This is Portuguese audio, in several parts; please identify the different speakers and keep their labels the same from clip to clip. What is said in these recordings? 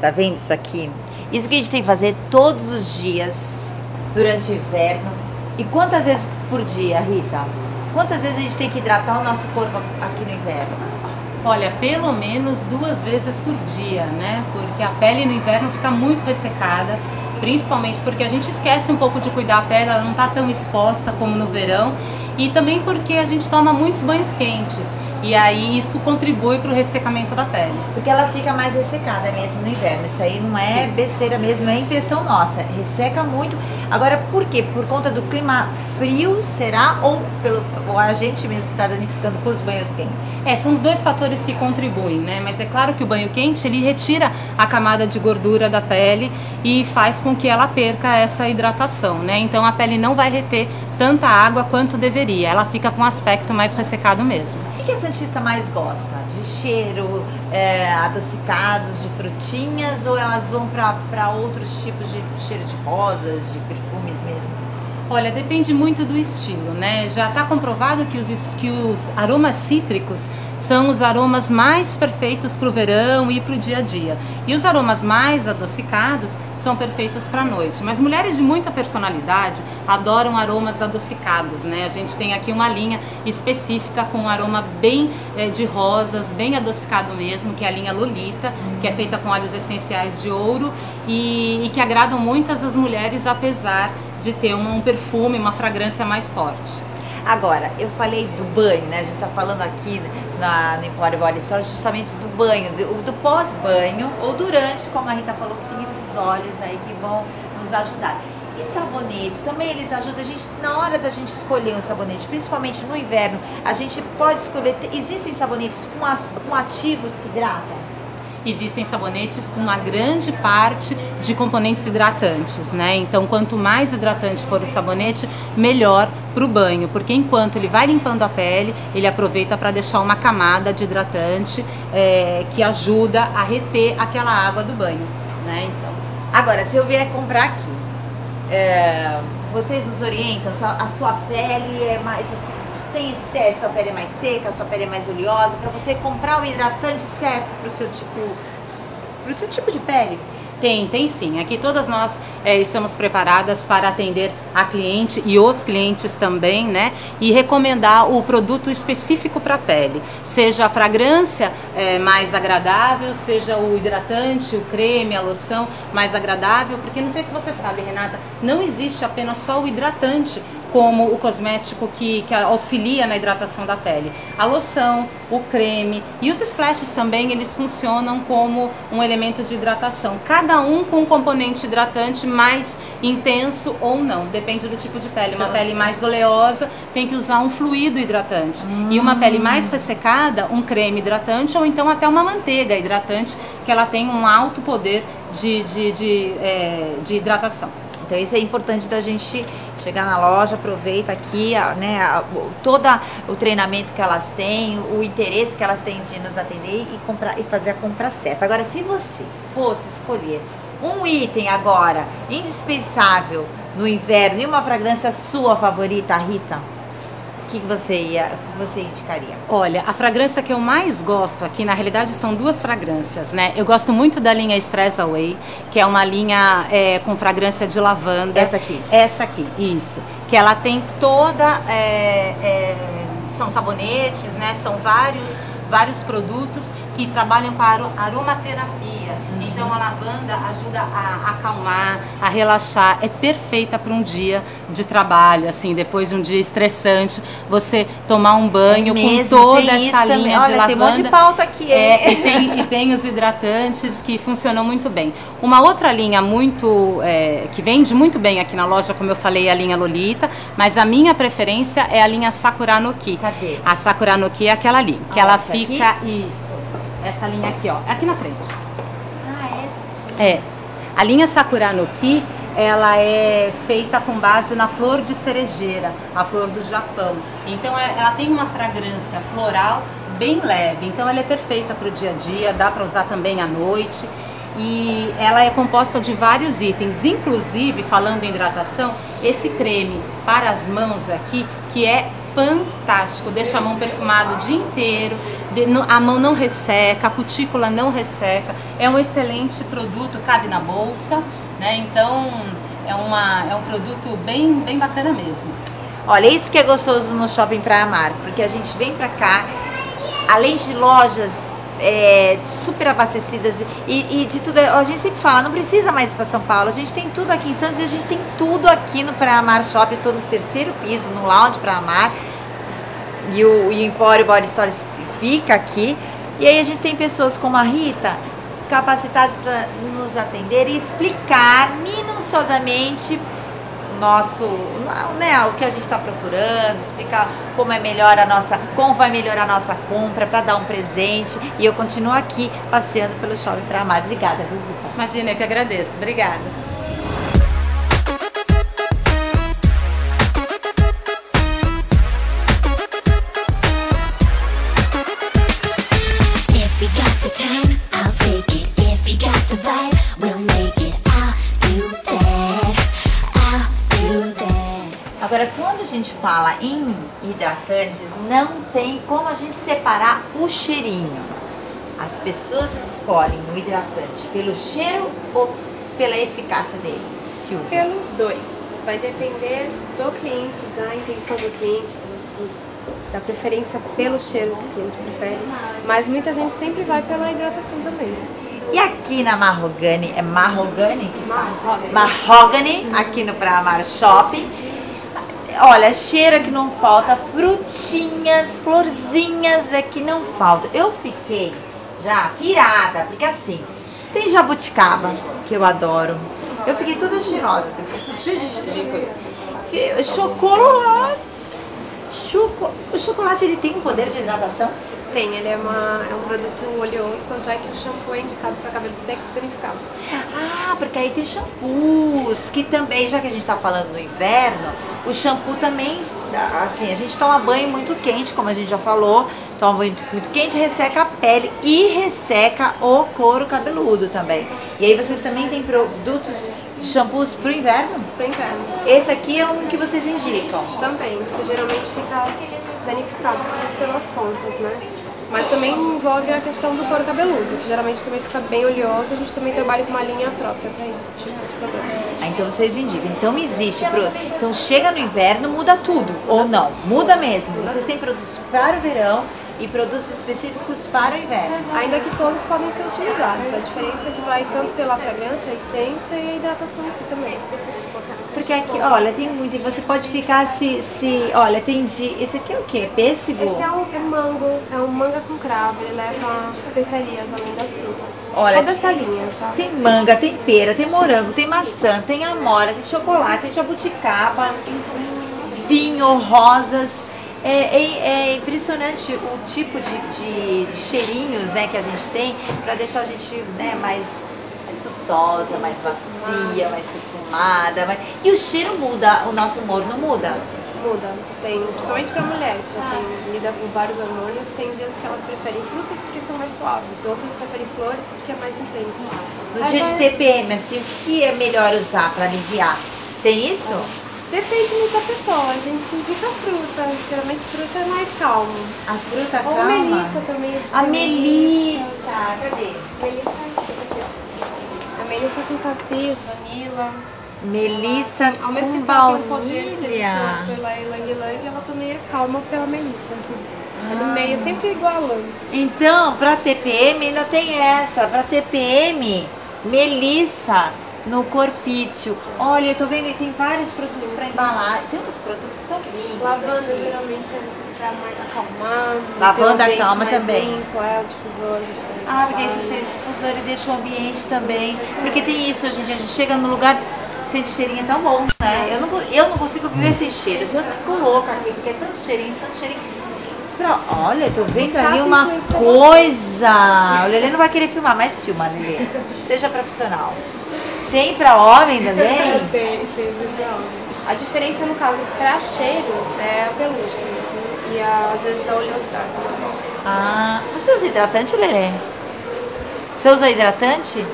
Speaker 1: Tá vendo isso aqui? Isso que a gente tem que fazer todos os dias durante o inverno. E quantas vezes por dia, Rita? Quantas vezes a gente tem que hidratar o nosso corpo aqui no inverno?
Speaker 2: Olha, pelo menos duas vezes por dia, né? Porque a pele no inverno fica muito ressecada, principalmente porque a gente esquece um pouco de cuidar da pele, ela não está tão exposta como no verão, e também porque a gente toma muitos banhos quentes. E aí isso contribui para o ressecamento da pele.
Speaker 1: Porque ela fica mais ressecada mesmo no inverno. Isso aí não é besteira mesmo, é impressão nossa. Resseca muito. Agora, por quê? Por conta do clima frio, será? Ou pelo ou a gente mesmo que está danificando com os banhos quentes?
Speaker 2: É, são os dois fatores que contribuem, né? Mas é claro que o banho quente, ele retira a camada de gordura da pele e faz com que ela perca essa hidratação, né? Então a pele não vai reter tanta água quanto deveria. Ela fica com um aspecto mais ressecado mesmo.
Speaker 1: O que a Santista mais gosta? De cheiro, é, adocicados, de frutinhas ou elas vão para outros tipos de cheiro de rosas, de perfumes mesmo?
Speaker 2: Olha, depende muito do estilo, né? Já está comprovado que os, que os aromas cítricos são os aromas mais perfeitos para o verão e para o dia a dia. E os aromas mais adocicados são perfeitos para a noite. Mas mulheres de muita personalidade adoram aromas adocicados, né? A gente tem aqui uma linha específica com um aroma bem é, de rosas, bem adocicado mesmo, que é a linha Lolita, que é feita com óleos essenciais de ouro e, e que agradam muitas as mulheres, apesar ter um perfume, uma fragrância mais forte.
Speaker 1: Agora, eu falei do banho, né? A gente tá falando aqui na, no Empore Body Store justamente do banho, do, do pós-banho ou durante, como a Rita falou, que tem esses óleos aí que vão nos ajudar. E sabonetes, também eles ajudam a gente na hora da gente escolher um sabonete, principalmente no inverno. A gente pode escolher, existem sabonetes com, com ativos que hidratam?
Speaker 2: Existem sabonetes com uma grande parte de componentes hidratantes, né? Então, quanto mais hidratante for o sabonete, melhor para o banho, porque enquanto ele vai limpando a pele, ele aproveita para deixar uma camada de hidratante é, que ajuda a reter aquela água do banho, né? Então.
Speaker 1: Agora, se eu vier comprar aqui, é, vocês nos orientam? A sua pele é mais você tem esse teste, sua pele é mais seca, sua pele é mais oleosa, para você comprar o hidratante certo para o seu tipo, pro seu tipo de pele?
Speaker 2: Tem, tem sim. Aqui todas nós é, estamos preparadas para atender a cliente e os clientes também, né? E recomendar o produto específico para a pele, seja a fragrância é, mais agradável, seja o hidratante, o creme, a loção mais agradável, porque não sei se você sabe, Renata, não existe apenas só o hidratante como o cosmético que, que auxilia na hidratação da pele. A loção, o creme e os splashes também, eles funcionam como um elemento de hidratação. Cada um com um componente hidratante mais intenso ou não, depende do tipo de pele. Uma então, pele mais oleosa tem que usar um fluido hidratante. Hum. E uma pele mais ressecada, um creme hidratante ou então até uma manteiga hidratante, que ela tem um alto poder de, de, de, é, de hidratação.
Speaker 1: Então isso é importante da gente chegar na loja, aproveita aqui, né, todo o treinamento que elas têm, o interesse que elas têm de nos atender e comprar e fazer a compra certa. Agora, se você fosse escolher um item agora indispensável no inverno e uma fragrância sua favorita, Rita? O que você ia, você indicaria?
Speaker 2: Olha, a fragrância que eu mais gosto aqui, na realidade, são duas fragrâncias, né? Eu gosto muito da linha Stress Away, que é uma linha é, com fragrância de lavanda.
Speaker 1: Essa aqui?
Speaker 2: Essa aqui, isso. Que ela tem toda. É, é, são sabonetes, né? São vários, vários produtos que trabalham com a aromaterapia. Então a lavanda ajuda a acalmar, a relaxar, é perfeita para um dia de trabalho, assim, depois de um dia estressante, você tomar um banho é mesmo, com toda essa linha
Speaker 1: Olha,
Speaker 2: de lavanda.
Speaker 1: Tem um monte de pauta aqui,
Speaker 2: é, e, tem, e tem os hidratantes que funcionam muito bem. Uma outra linha muito é, que vende muito bem aqui na loja, como eu falei, é a linha Lolita, mas a minha preferência é a linha Sakura no Ki.
Speaker 1: Cadê?
Speaker 2: A Sakura no Ki é aquela ali, que ah, ela fica aqui? isso. Essa linha aqui, ó, aqui na frente. É. A linha Sakura no Ki, ela é feita com base na flor de cerejeira, a flor do Japão. Então é, ela tem uma fragrância floral bem leve. Então ela é perfeita para o dia a dia, dá para usar também à noite. E ela é composta de vários itens, inclusive falando em hidratação, esse creme para as mãos aqui, que é fantástico, deixa a mão perfumada o dia inteiro, a mão não resseca, a cutícula não resseca. É um excelente produto, cabe na bolsa, né? Então é, uma, é um produto bem, bem bacana mesmo.
Speaker 1: Olha, isso que é gostoso no Shopping Praia Mar, porque a gente vem pra cá, além de lojas é, super abastecidas e, e, de tudo, a gente sempre fala, não precisa mais ir para São Paulo, a gente tem tudo aqui em Santos e a gente tem tudo aqui no Praia Mar Shopping, estou no terceiro piso, no lounge Praia Mar e o, e o Empório Body Stories fica aqui e aí a gente tem pessoas como a Rita capacitadas para nos atender e explicar minuciosamente nosso, né, o que a gente está procurando, explicar como é melhor a nossa, como vai melhorar a nossa compra para dar um presente. E eu continuo aqui passeando pelo shopping para amar. Obrigada, viu?
Speaker 2: Imagina, eu que agradeço. Obrigada.
Speaker 1: Gente fala em hidratantes, não tem como a gente separar o cheirinho. As pessoas escolhem o hidratante pelo cheiro ou pela eficácia dele, Silvia?
Speaker 3: Pelos dois. Vai depender do cliente, da intenção do cliente, do, do, da preferência pelo cheiro que o cliente prefere. Mas muita gente sempre vai pela hidratação também.
Speaker 1: E aqui na Marrogane, é Marrogane?
Speaker 3: Mahogany.
Speaker 1: Mahogany, aqui no Praia Shopping olha, cheira que não falta, frutinhas, florzinhas é que não falta. Eu fiquei já pirada, porque assim, tem jabuticaba, que eu adoro. Eu fiquei toda cheirosa, assim, cheio de chocolate. Choco... O chocolate ele tem um poder de hidratação?
Speaker 3: Tem, ele é, uma, é um produto oleoso, tanto é que o shampoo é indicado para cabelos secos e danificados.
Speaker 1: Ah, porque aí tem shampoos, que também, já que a gente está falando do inverno, o shampoo também, assim, a gente toma banho muito quente, como a gente já falou, toma banho muito, muito quente, resseca a pele e resseca o couro cabeludo também. E aí vocês também têm produtos shampoos para o inverno?
Speaker 3: Para inverno.
Speaker 1: Esse aqui é um que vocês indicam?
Speaker 3: Também, porque geralmente fica danificado pelas pontas, né? Mas também envolve a questão do couro cabeludo, que geralmente também fica bem oleoso. A gente também trabalha com uma linha própria para esse tipo de.
Speaker 1: Ah, então vocês indicam. Então existe. Pro... Então chega no inverno, muda tudo. Ou não? Muda mesmo. Vocês têm produtos para o verão e produtos específicos para o inverno.
Speaker 3: Ainda que todos podem ser utilizados. A diferença é que vai tanto pela fragrância, a essência e a hidratação em si também.
Speaker 1: Porque aqui, olha, tem muito. E você pode ficar se. se olha, tem de. Esse aqui é o quê? Pêssego?
Speaker 3: Esse é um é mango, é um manga com cravo. Ele leva especiarias além das frutas.
Speaker 1: Olha,
Speaker 3: Toda essa linha, tá?
Speaker 1: Tem manga, tem pera, tem morango, tem maçã, tem amora, tem chocolate, tem jabuticaba, vinho, rosas. É, é, é, impressionante o tipo de, de, de, cheirinhos né, que a gente tem para deixar a gente né, mais, mais gostosa, mais macia, mais perfumada. Mais... E o cheiro muda, o nosso humor não muda?
Speaker 3: Muda. Tem, principalmente para mulher, que já tem, lida com vários hormônios, tem dias que elas preferem frutas porque são mais suaves, outras preferem flores porque é mais intenso.
Speaker 1: No Aí dia de TPM, assim, o que é melhor usar para aliviar? Tem isso?
Speaker 3: Depende muito da pessoa, a gente indica fruta, geralmente fruta é mais calmo.
Speaker 1: A fruta
Speaker 3: Ou
Speaker 1: calma?
Speaker 3: melissa também.
Speaker 1: A, a melissa. Cadê?
Speaker 3: Melissa aqui, ó. A melissa com cassis, vanila.
Speaker 1: Melissa
Speaker 3: Ao mesmo tempo
Speaker 1: ela
Speaker 3: tem um poder sedutor pela ylang ylang, ela também é calma pela melissa. Ah. É no meio, é sempre igualando.
Speaker 1: Então, pra TPM ainda tem essa. Pra TPM, melissa no corpício. Olha, eu tô vendo, tem vários produtos para embalar. Tem uns produtos tão lindos.
Speaker 3: Lavanda geralmente é pra mais acalmar.
Speaker 1: Lavanda calma também.
Speaker 3: Limpo, é o difusor, a gente tem.
Speaker 1: Ah, porque esse ser difusor ele deixa o ambiente também. Porque tem isso, gente, a gente chega no lugar sente cheirinho é tão bom, né? Eu não, eu não consigo viver sem cheiros. Eu fico louca aqui, porque é tanto cheirinho, tanto cheirinho. Pra, olha, tô vendo ali uma coisa. O Lelê não vai querer filmar, mas filma, Lelê. Seja profissional. Tem pra homem também?
Speaker 3: tem, tem pra homem. A diferença, no caso, pra cheiros é a pelúcia mesmo. E a, às vezes a oleosidade.
Speaker 1: Ah, você usa hidratante, Lelê? Você usa hidratante?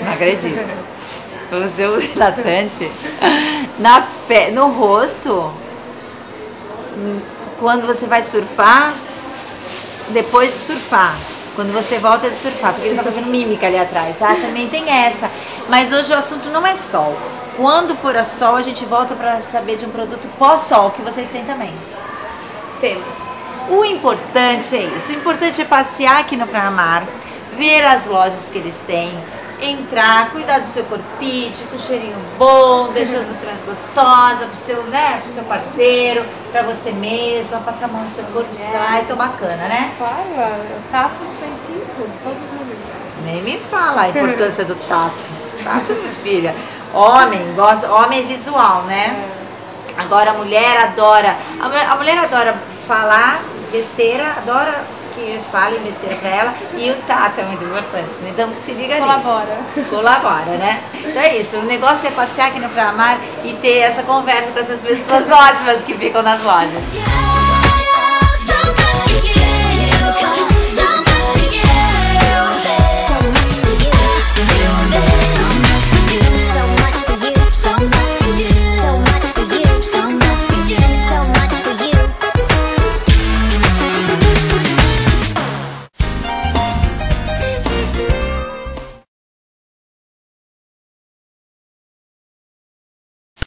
Speaker 1: Não acredito. Você usa hidratante na pé, no rosto? Quando você vai surfar? depois de surfar. Quando você volta de surfar, porque ele tá fazendo mímica ali atrás. Ah, também tem essa. Mas hoje o assunto não é sol. Quando for a sol, a gente volta para saber de um produto pós-sol, que vocês têm também.
Speaker 3: Temos.
Speaker 1: O importante é isso. O importante é passear aqui no Mar, ver as lojas que eles têm, entrar, cuidar do seu corpinho, com um cheirinho bom, deixando você mais gostosa pro seu, né, pro seu parceiro, pra você mesma, passar a mão no seu corpo e é. ai, tô bacana, né?
Speaker 3: Claro, o tato influencia em tudo, todos os momentos.
Speaker 1: Nem me fala a importância do tato. Tato, minha filha. Homem, gosta, homem é visual, né? É. Agora a mulher adora, a mulher, a mulher adora falar besteira, adora que fale besteira pra ela e o tato é muito importante, né? Então se liga
Speaker 3: Colabora.
Speaker 1: nisso. Colabora. né? Então é isso, o negócio é passear aqui no Pramar e ter essa conversa com essas pessoas ótimas que ficam nas lojas.